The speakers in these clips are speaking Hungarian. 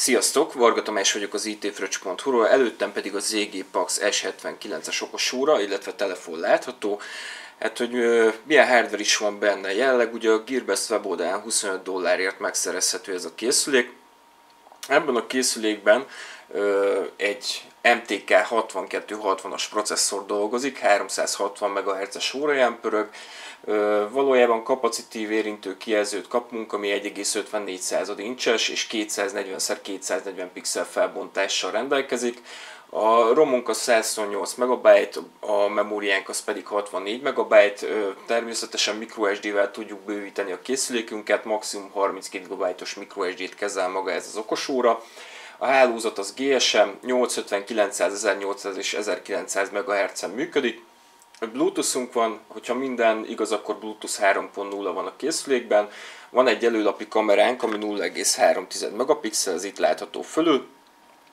Sziasztok, Varga Tamás vagyok az itfröcs.hu-ról, előttem pedig a ZG Pax S79-es okosóra, illetve telefon látható. Hát, hogy ö, milyen hardware is van benne jelenleg, ugye a Gearbest weboldalán 25 dollárért megszerezhető ez a készülék. Ebben a készülékben egy MTK 6260-as processzor dolgozik, 360 MHz-es óraján pörög, Valójában kapacitív érintő kijelzőt kapunk, ami 1,54 incses és 240x240 pixel felbontással rendelkezik. A romunk a 128 MB, a memóriánk az pedig 64 MB, természetesen microSD-vel tudjuk bővíteni a készülékünket, maximum 32 GB-os microSD-t kezel maga ez az okosóra. A hálózat az GSM 850, 900, 1800 és 1900 MHz-en működik, Bluetoothunk van, hogyha minden igaz, akkor Bluetooth 3.0 van a készülékben. Van egy előlapi kameránk, ami 0,3 megapixel, ez itt látható fölül,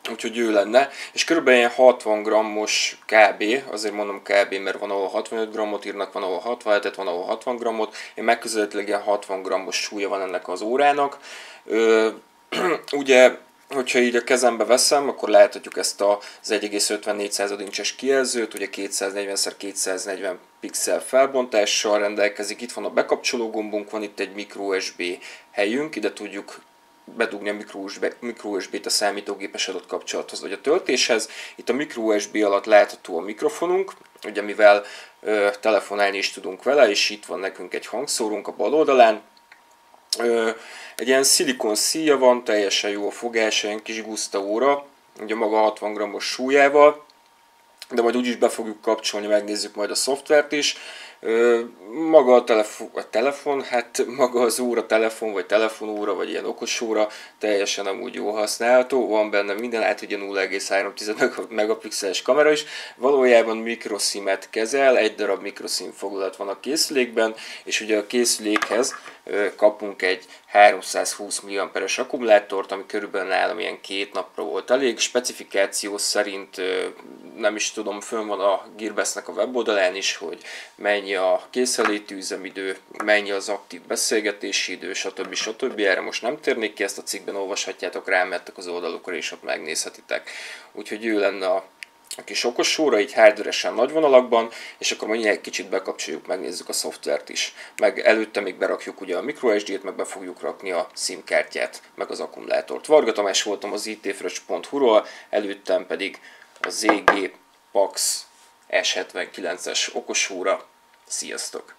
úgyhogy ő lenne, és körülbelül ilyen 60 grammos kb, azért mondom kb, mert van ahol 65 grammot írnak, van ahol 67 van ahol 60 grammot, én megközelítőleg ilyen 60 grammos súlya van ennek az órának. Ö, ugye hogyha így a kezembe veszem, akkor láthatjuk ezt az 1,54 incses kijelzőt, ugye 240x240 pixel felbontással rendelkezik, itt van a bekapcsoló gombunk, van itt egy micro USB helyünk, ide tudjuk bedugni a micro, USB, micro USB-t a számítógépes adott kapcsolathoz vagy a töltéshez. Itt a micro USB alatt látható a mikrofonunk, ugye mivel ö, telefonálni is tudunk vele, és itt van nekünk egy hangszórunk a bal oldalán, egy ilyen szilikon szíja van, teljesen jó a fogása, ilyen kis guszta óra, ugye maga 60 g-os súlyával, de majd úgyis be fogjuk kapcsolni, megnézzük majd a szoftvert is. Maga a telefon, a telefon, hát maga az óra telefon, vagy telefonóra, vagy ilyen okos óra teljesen amúgy jó használható, van benne minden, át ugye 0,3 megapixeles kamera is, valójában mikroszimet kezel, egy darab mikroszim fogulat van a készülékben, és ugye a készülékhez kapunk egy 320 mAh-es akkumulátort, ami körülbelül nálam ilyen két napra volt elég. Specifikáció szerint nem is tudom, fönn van a Gearbestnek a weboldalán is, hogy mennyi a készeléti üzemidő, mennyi az aktív beszélgetési idő, stb. stb. Erre most nem térnék ki, ezt a cikkben olvashatjátok, rámettek az oldalukra, és ott megnézhetitek. Úgyhogy ő lenne a a kis okosóra, így hardware nagy vonalakban, és akkor mondjuk egy kicsit bekapcsoljuk, megnézzük a szoftvert is. Meg előtte még berakjuk ugye a microSD-t, meg be fogjuk rakni a SIM kártyát, meg az akkumulátort. Varga Tamás voltam az itfresh.hu-ról, előttem pedig a ZG Pax S79-es okosóra. Sziasztok!